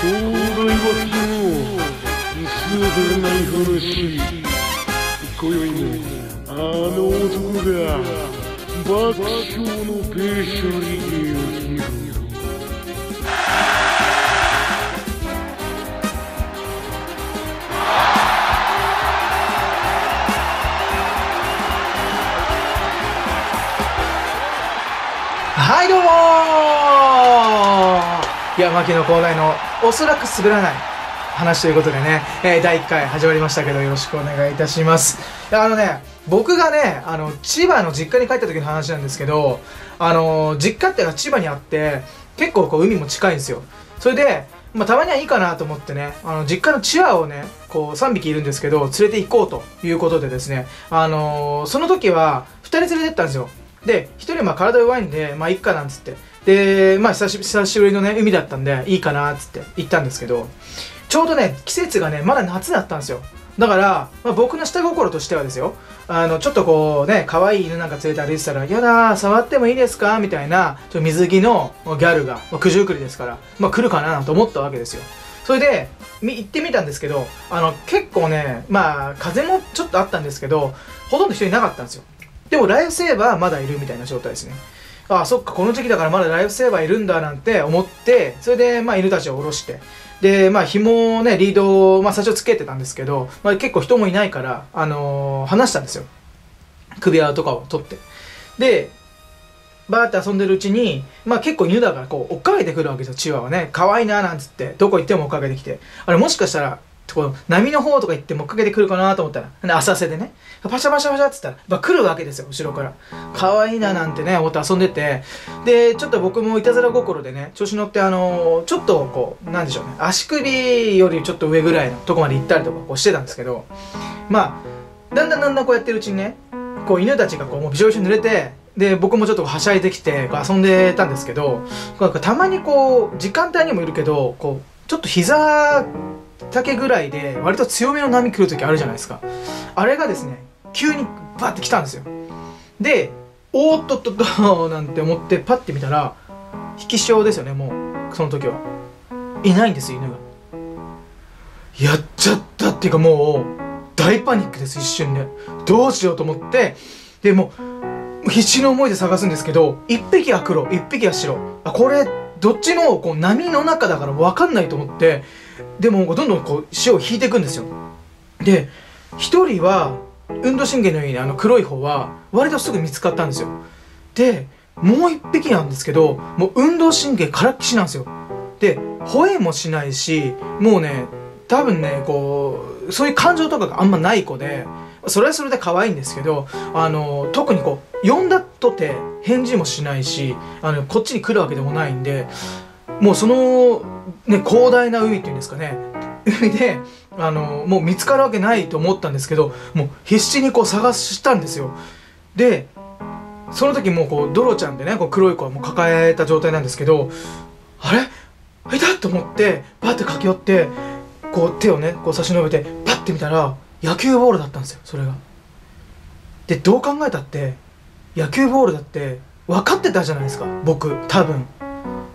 広大は昨日薄れない話。今宵もあの男が爆笑のペーションに。言うや牧野広大のおそらく滑らない話ということでね、えー第1回始まりましたけどよろしくお願いいたしますあのね僕がねあの千葉の実家に帰った時の話なんですけどあの実家っていうのは千葉にあって結構こう海も近いんですよそれでまあ、たまにはいいかなと思ってね、あの、実家のチワワをね、こう、3匹いるんですけど、連れて行こうということでですね、あのーその時は、2人連れてったんですよ。で、1人まあ体弱いんで、まあいっかなんつって。で、まあ久し久しぶりのね、海だったんで、いいかなっつって行ったんですけど、ちょうどね、季節がね、まだ夏だったんですよ。だから、まあ、僕の下心としてはですよ、あの、ちょっとこうね、可愛い犬なんか連れて歩いてたら、やだ、触ってもいいですか？みたいな、ちょ水着のギャルが、まあ、九十九里ですから、まあ来るかなと思ったわけですよ。それで、行ってみたんですけど、あの、結構ね、まあ、風もちょっとあったんですけど、ほとんど人いなかったんですよ。でも、ライフセーバーまだいるみたいな状態ですね。ああ、そっか、この時期だからまだライフセーバーいるんだなんて思って、それで、まあ、犬たちを下ろして、で、まあ、紐をね、リードを、まあ、最初つけてたんですけど、まあ、結構人もいないから、あのー離したんですよ。首輪とかを取って。で、バーって遊んでるうちに、まあ結構犬だからこう追っかけてくるわけですよ、チワワね。可愛いななんつって、どこ行っても追っかけてきて。あれもしかしたら、こう波の方とか行っても追っかけてくるかなと思ったら、ね浅瀬でね、パシャパシャパシャっつったら、まあ、来るわけですよ、後ろから。可愛いななんてね、思って遊んでて。で、ちょっと僕もいたずら心でね、調子乗ってあのーちょっとこう、なんでしょうね、足首よりちょっと上ぐらいのとこまで行ったりとかこうしてたんですけど、まあ、だんだんだんだんこうやってるうちにね、こう犬たちがこうもうびしょびしょに濡れて、で、僕もちょっとはしゃいできて、遊んでたんですけど、なんかたまにこう、時間帯にもいるけど、こう、ちょっと膝丈ぐらいで、割と強めの波来る時あるじゃないですか。あれがですね、急にバッて来たんですよ。で、おーっとっとっと、なんて思ってパッて見たら、引き潮ですよね、もう、その時は。いないんです、犬が。やっちゃったっていうかもう、大パニックです、一瞬で。どうしようと思って、で、も、必死の思いで探すんですけど、一匹は黒、一匹は白。あ、これ、どっちのこう波の中だから分かんないと思って、でもどんどんこう潮を引いていくんですよ。で、一人は、運動神経のいいあの黒い方は、割とすぐ見つかったんですよ。で、もう一匹なんですけど、もう運動神経からっきしなんですよ。で、吠えもしないし、もうね、多分ね、こう、そういう感情とかがあんまない子で、それはそれで可愛いんですけど、あの、特にこう、呼んだとて返事もしないし、あの、こっちに来るわけでもないんで、もうその、ね、広大な海っていうんですかね、海で、あの、もう見つかるわけないと思ったんですけど、もう必死にこう探したんですよ。で、その時もうこう、ドロちゃんでね、こう黒い子はもう抱えた状態なんですけど、あれ？いた？と思って、バッて駆け寄って、こう手をね、こう差し伸べて、パッて見たら、野球ボールだったんですよ、それが。で、どう考えたって、野球ボールだって、分かってたじゃないですか、僕、多分。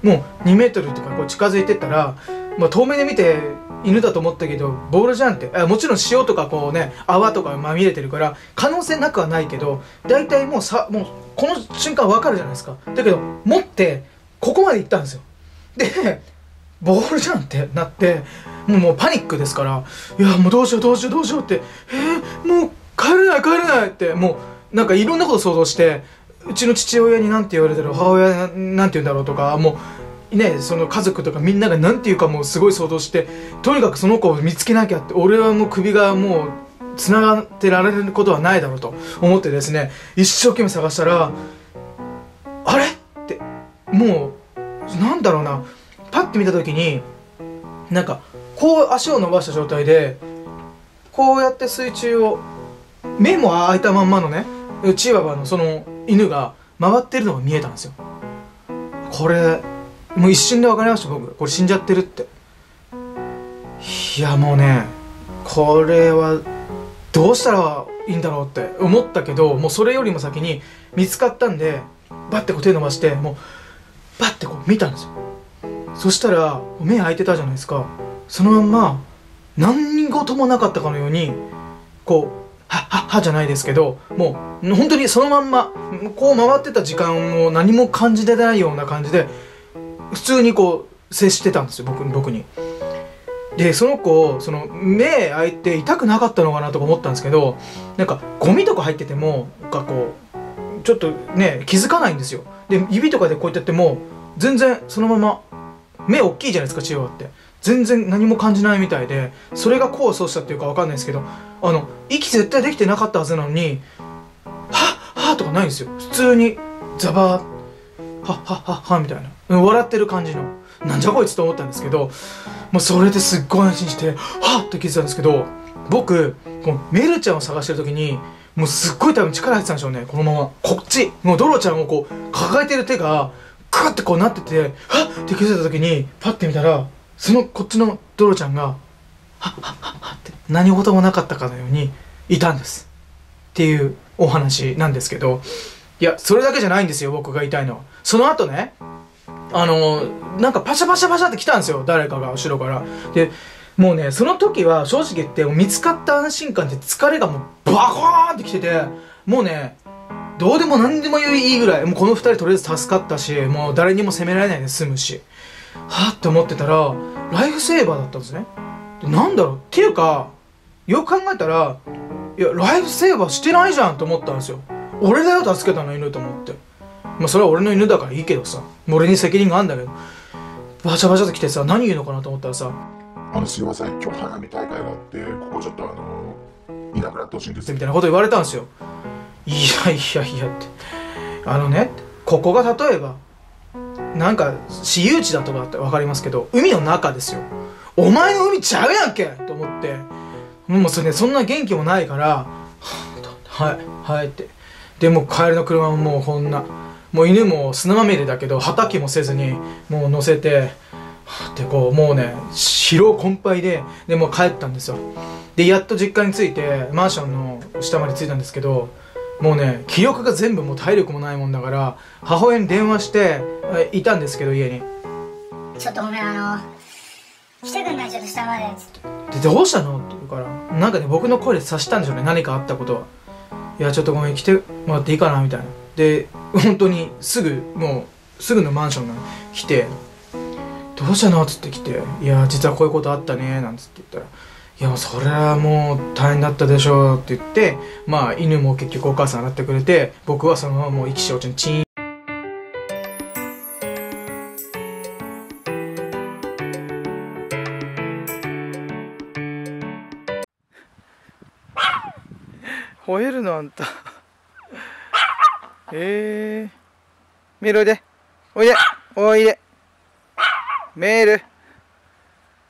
もう2メートルとかこう近づいてったら、まあ、遠目で見て犬だと思ったけどボールじゃんってあもちろん塩とかこうね泡とかまみれてるから可能性なくはないけど大体もうさもうこの瞬間わかるじゃないですかだけど持ってここまで行ったんですよでボールじゃんってなってもうもうパニックですからいやもうどうしようどうしようどうしようってえー、もう帰れない帰れないってもうなんかいろんなこと想像してうちの父親に何て言われたら母親なんて言うんだろうとかもうねその家族とかみんなが何て言うかもうすごい想像してとにかくその子を見つけなきゃって俺はもう首がもう繋がってられることはないだろうと思ってですね一生懸命探したらあれってもうなんだろうなパッて見た時になんかこう足を伸ばした状態でこうやって水中を目も開いたまんまのねチワワのその犬が回ってるのが見えたんですよ。これもう一瞬で分かりました僕。これ死んじゃってるって。いやもうねこれはどうしたらいいんだろうって思ったけどもうそれよりも先に見つかったんでバッてこう手伸ばしてもうバッてこう見たんですよ。そしたら目開いてたじゃないですか。そのまんま何事もなかったかのようにこうはっはっはじゃないですけどもう本当にそのまんまこう回ってた時間を何も感じてないような感じで普通にこう接してたんですよ僕僕に。でその子その目開いて痛くなかったのかなとか思ったんですけどなんかゴミとか入っててもなんかこうちょっとね気づかないんですよで指とかでこうやってやっても全然そのまま目大きいじゃないですかチワワって全然何も感じないみたいでそれが功を奏したっていうか分かんないですけどあの息絶対できてなかったはずなのにはっはっとかないんですよ。普通にザバーはっはっはっはみたいな。笑ってる感じの。なんじゃこいつと思ったんですけどもうそれですっごい安心してはっって気づいたんですけど僕このメルちゃんを探してる時にもうすっごい多分力入ってたんでしょうねこのまま。こっちもうドロちゃんをこう抱えてる手がクッてこうなっててはっって気づいた時にパッて見たらそのこっちのドロちゃんがはっはっはっはって何事もなかったかのようにいたんです。っていうお話なんですけど。いやそれだけじゃないんですよ僕が言いたいのは。その後ねあのなんかパシャパシャパシャって来たんですよ誰かが後ろから。でもうねその時は正直言って見つかった安心感って疲れがもうバコーンってきててもうねどうでも何でもいいぐらいもうこの2人とりあえず助かったしもう誰にも責められないで済むしはあって思ってたらライフセーバーだったんですね。でなんだろう？っていうかよく考えたらいやライフセーバーしてないじゃんと思ったんですよ。俺だよ助けたの犬と思って。まあそれは俺の犬だからいいけどさ。俺に責任があるんだけど。バシャバシャと来てさ何言うのかなと思ったらさあの、すいません、今日花火大会があって、ここちょっとあの、いなくなってほしいんです。みたいなこと言われたんですよ。いやいやいやって。あのねここが例えばなんか私有地だとかって分かりますけど海の中ですよ。お前の海ちゃうやんけ！と思って。もうそれねそんな元気もないからはいはいって。でも帰りの車ももうこんな。もう犬も砂まみれだけど畑もせずにもう乗せてはってこうもうね疲労困憊ででも帰ったんですよ。でやっと実家に着いてマンションの下まで着いたんですけどもうね記憶が全部もう体力もないもんだから母親に電話してえいたんですけど家に。ちょっとごめんあの来てくんないちょっと下まで。つってでどうしたの？って言うからなんかね僕の声で察したんでしょうね何かあったことは。いやちょっとごめん来てもらっていいかなみたいな。で本当にすぐもうすぐのマンションが来て「どうしたの?」っつって来て「いや実はこういうことあったね」なんつって言ったら「いやそれはもう大変だったでしょう」って言ってまあ犬も結局お母さん洗ってくれて僕はそのままもう意気消沈チーン。吠えるのあんた。ええー、メールおいで。おいで。おいで。メール。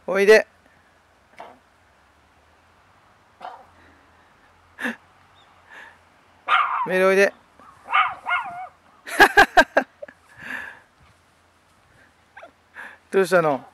おいで。メールおいで。どうしたの？